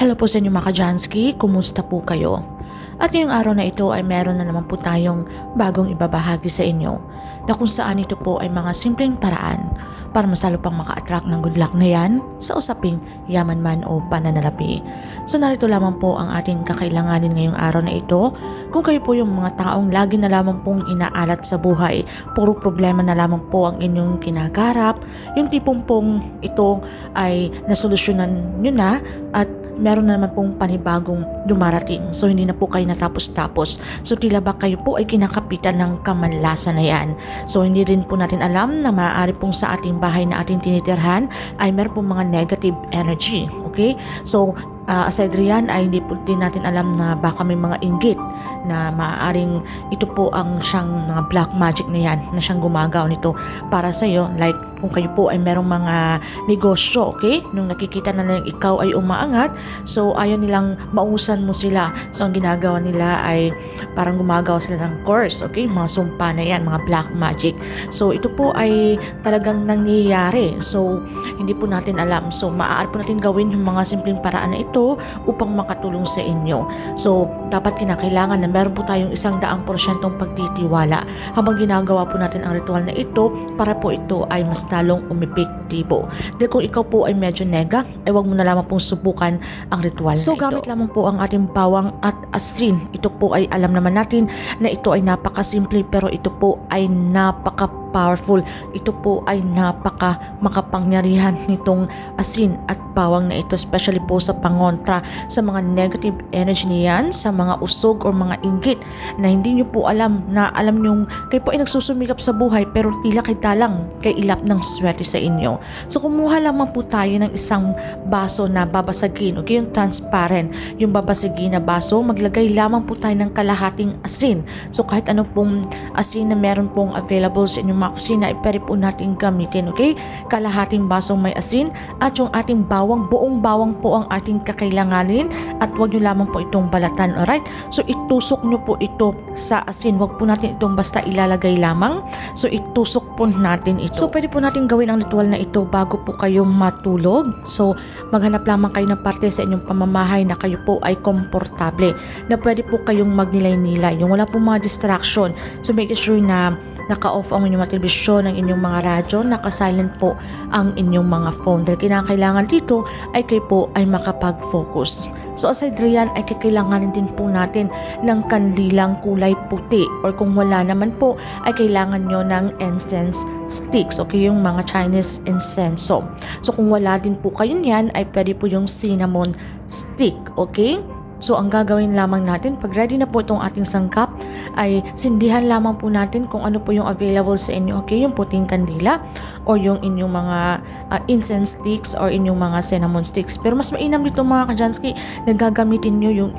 Hello po sa inyo mga Kajansky, kumusta po kayo? At ngayong araw na ito ay meron na naman po tayong bagong ibabahagi sa inyo na kung saan ito po ay mga simpleng paraan para mas lalo pang maka-attract ng good luck na yan sa usaping yaman man o pananalapi. So narito lamang po ang ating kakailanganin ngayong araw na ito. Kung kayo po yung mga taong lagi na lamang pong inaalat sa buhay, puro problema na lamang po ang inyong kinagarap, yung tipong pong ito ay nasolusyonan nyo na at meron na naman pong panibagong dumarating. So hindi na po kayo natapos-tapos. So tila ba kayo po ay kinakapitan ng kamanlasan na yan. So hindi rin po natin alam na maaari pong sa ating bahay na ating tinitirhan ay meron pong mga negative energy. Okay? So uh, aside riyan ay hindi po din natin alam na baka may mga inggit na maaaring ito po ang siyang mga black magic na yan na siyang gumagaw nito para sa iyo like kung kayo po ay merong mga negosyo, okay? Nung nakikita na lang ikaw ay umaangat, so ayaw nilang mausan mo sila. So ang ginagawa nila ay parang gumagawa sila ng course, okay? Mga sumpa na yan, mga black magic. So ito po ay talagang nangyayari. So hindi po natin alam. So maaari po natin gawin yung mga simpleng paraan na ito upang makatulong sa inyo. So dapat kinakailangan na meron po tayong isang daang porsyentong pagtitiwala habang ginagawa po natin ang ritual na ito para po ito ay mas talong umepektibo. Dahil kung ikaw po ay medyo nega, ay huwag mo na lamang pong subukan ang ritual so, na ito. So gamit lamang po ang ating bawang at astrin. Ito po ay alam naman natin na ito ay napakasimple pero ito po ay napaka powerful. Ito po ay napaka makapangyarihan nitong asin at bawang na ito especially po sa pangontra sa mga negative energy niyan, sa mga usog o mga inggit na hindi nyo po alam na alam nyo kayo po ay nagsusumikap sa buhay pero tila kay talang kay ilap ng swerte sa inyo. So kumuha lamang po tayo ng isang baso na babasagin, okay, yung transparent, yung babasagin na baso, maglagay lamang po tayo ng kalahating asin. So kahit ano pong asin na meron pong available sa inyong mga kusina, ay pwede po natin gamitin, okay? Kalahating basong may asin at yung ating bawang, buong bawang po ang ating kakailanganin at wag nyo lamang po itong balatan, alright? So itusok nyo po ito sa asin, wag po natin itong basta ilalagay lamang. So itusok po natin ito. So pwede po natin gawin ang ritual na ito bago po kayo matulog. So maghanap lamang kayo ng parte sa inyong pamamahay na kayo po ay komportable, na pwede po kayong magnilay-nilay, yung wala po mga distraction. So make sure na naka-off ang inyong mga telebisyon, ang inyong mga radyo, naka-silent po ang inyong mga phone. Dahil kinakailangan dito ay kayo po ay makapag-focus. So aside riyan ay kailanganin din po natin ng kandilang kulay puti or kung wala naman po ay kailangan nyo ng incense sticks okay yung mga Chinese incense. So kung wala din po kayo niyan ay pwede po yung cinnamon stick okay So ang gagawin lamang natin, pag ready na po itong ating sangkap, ay sindihan lamang po natin kung ano po yung available sa inyo. Okay, yung puting kandila or yung inyong mga uh, incense sticks or inyong mga cinnamon sticks. Pero mas mainam dito mga kajansky, nagagamitin nyo yung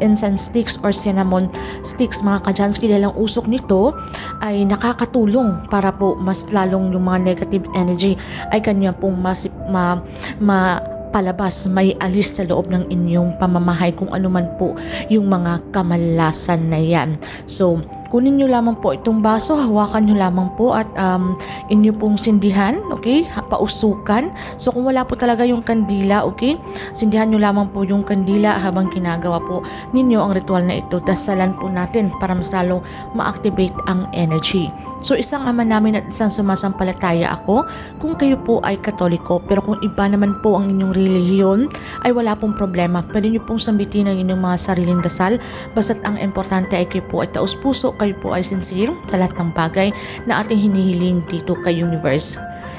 incense sticks or cinnamon sticks mga kajansky dahil ang usok nito ay nakakatulong para po mas lalong yung mga negative energy ay kanya pong mas, ma, ma palabas, may alis sa loob ng inyong pamamahay kung ano man po yung mga kamalasan na yan. So, kunin nyo lamang po itong baso, hawakan nyo lamang po at um, inyo pong sindihan, okay? Pausukan. So kung wala po talaga yung kandila, okay? Sindihan nyo lamang po yung kandila habang ginagawa po ninyo ang ritual na ito. Dasalan po natin para mas lalong ma-activate ang energy. So isang ama namin at isang sumasampalataya ako. Kung kayo po ay katoliko, pero kung iba naman po ang inyong relihiyon, ay wala pong problema. Pwede nyo pong sambitin ang inyong mga sariling dasal. Basta't ang importante ay kayo po ay taos puso, kayo po ay sincere sa lahat ng bagay na ating hinihiling dito kay universe.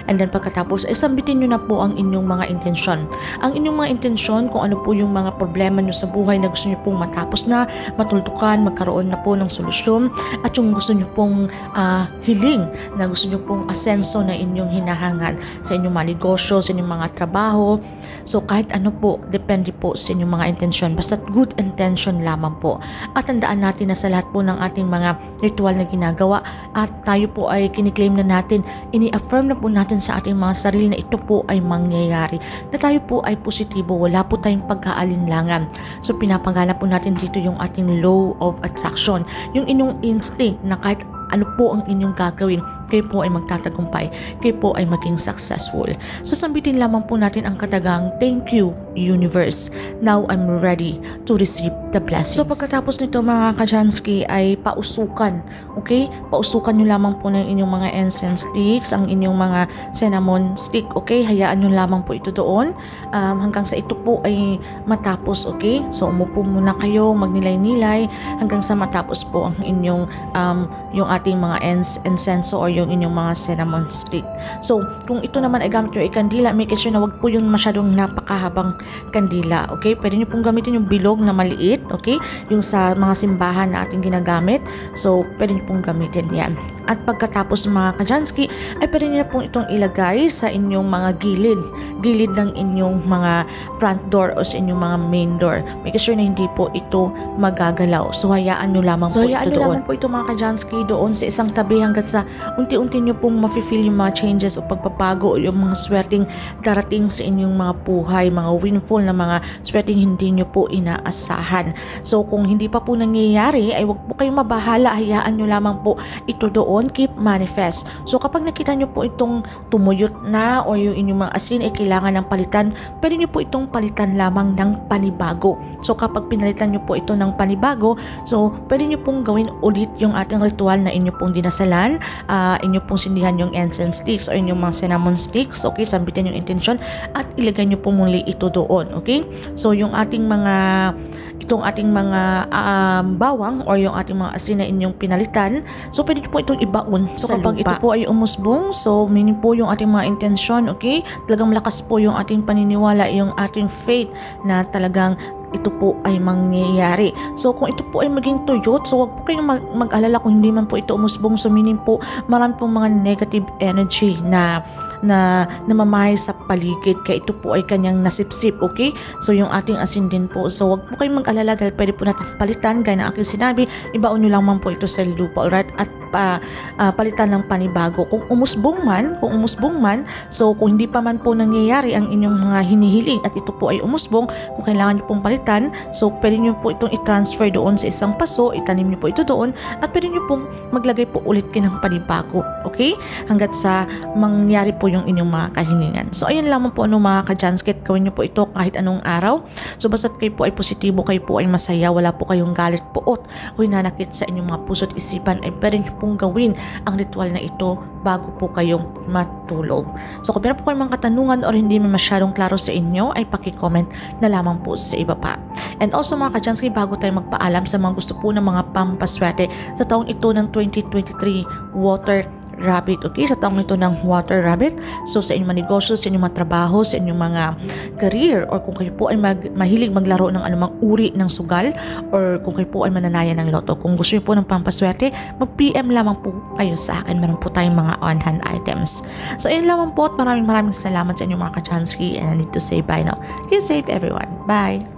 And then pagkatapos, ay sambitin nyo na po ang inyong mga intensyon. Ang inyong mga intensyon, kung ano po yung mga problema nyo sa buhay na gusto nyo pong matapos na, matultukan, magkaroon na po ng solusyon, at yung gusto nyo pong uh, hiling, na gusto nyo pong asenso na inyong hinahangad sa inyong mga negosyo, sa inyong mga trabaho. So kahit ano po, depende po sa inyong mga intensyon. Basta good intention lamang po. At tandaan natin na sa lahat po ng ating mga ritual na ginagawa at tayo po ay kiniklaim na natin, ini-affirm na po natin natin sa ating mga sarili na ito po ay mangyayari. Na tayo po ay positibo, wala po tayong pagkaalinlangan. So pinapagana po natin dito yung ating law of attraction. Yung inyong instinct na kahit ano po ang inyong gagawin. Kayo po ay magtatagumpay. Kayo po ay maging successful. So sambitin lamang po natin ang katagang thank you universe. Now I'm ready to receive the blessings. So pagkatapos nito mga kajansky ay pausukan. Okay? Pausukan nyo lamang po ng inyong mga incense sticks, ang inyong mga cinnamon stick. Okay? Hayaan nyo lamang po ito doon um, hanggang sa ito po ay matapos. Okay? So umupo muna kayo, magnilay-nilay hanggang sa matapos po ang inyong um, yung ating mga ins- incense or yung inyong mga cinnamon stick. So, kung ito naman ay gamit nyo ay kandila, make sure na wag po yung masyadong napakahabang kandila. Okay? Pwede nyo pong gamitin yung bilog na maliit. Okay? Yung sa mga simbahan na ating ginagamit. So, pwede nyo pong gamitin yan. At pagkatapos mga kajansky, ay pwede nyo na pong itong ilagay sa inyong mga gilid. Gilid ng inyong mga front door o sa inyong mga main door. Make sure na hindi po ito magagalaw. So, hayaan nyo lamang So, po hayaan ito nyo doon. lamang po ito mga kajansky doon sa isang tabi hanggat sa unti-unti nyo pong mafe-feel yung mga changes o pagpapago o yung mga swerteng darating sa inyong mga buhay, mga windfall na mga swerteng hindi nyo po inaasahan. So, kung hindi pa po nangyayari, ay wag po kayong mabahala. Hayaan nyo lamang po ito doon. Keep manifest. So, kapag nakita nyo po itong tumuyot na o yung inyong mga asin ay kailangan ng palitan, pwede nyo po itong palitan lamang ng panibago. So, kapag pinalitan nyo po ito ng panibago, so, pwede nyo pong gawin ulit yung ating ritual na inyo pong dinasalan, ah, inyo pong sindihan yung incense sticks o inyong mga cinnamon sticks, okay, sambitin yung intention at ilagay nyo po muli ito doon, okay? So, yung ating mga itong ating mga um, bawang or yung ating mga asin na inyong pinalitan, so pwede po itong ibaon So, sa kapag lupa. ito po ay umusbong, so meaning po yung ating mga intensyon, okay? Talagang malakas po yung ating paniniwala, yung ating faith na talagang ito po ay mangyayari. So kung ito po ay maging tuyot, so wag po kayong mag- mag-alala kung hindi man po ito umusbong. So meaning po marami pong mga negative energy na na namamahay sa paligid kaya ito po ay kanyang nasipsip, okay? So yung ating asin din po. So wag po kayong mag-alala dahil pwede po natin palitan gaya ng aking sinabi, ibaon nyo lang man po ito sa lupa, alright? At pa, ah, palitan ng panibago. Kung umusbong man, kung umusbong man, so kung hindi pa man po nangyayari ang inyong mga hinihiling at ito po ay umusbong, kung kailangan nyo pong palitan, so pwede nyo po itong i-transfer doon sa isang paso, itanim nyo po ito doon, at pwede nyo pong maglagay po ulit kayo ng panibago. Okay? Hanggat sa mangyari po yung inyong mga kahilingan. So ayun lamang po ano mga kajanskit, gawin nyo po ito kahit anong araw. So basta't kayo po ay positibo, kayo po ay masaya, wala po kayong galit puot o hinanakit sa inyong mga puso at isipan, ay pwede nyo pong gawin ang ritual na ito bago po kayong matulog. So kung meron po kayong mga katanungan or hindi man masyadong klaro sa inyo, ay paki-comment na lamang po sa iba pa. And also mga kajansky, bago tayo magpaalam sa mga gusto po ng mga pampaswerte sa taong ito ng 2023 Water Rabbit, okay? Sa taong ito ng Water Rabbit. So sa inyong mga negosyo, sa inyong mga trabaho, sa inyong mga career, or kung kayo po ay mag, mahilig maglaro ng anumang uri ng sugal, or kung kayo po ay mananayan ng loto. Kung gusto niyo po ng pampaswerte, mag-PM lamang po kayo sa akin. Meron po tayong mga on-hand items. So ayun lamang po at maraming maraming salamat sa inyong mga kachansky and I need to say bye now. Keep safe everyone. Bye!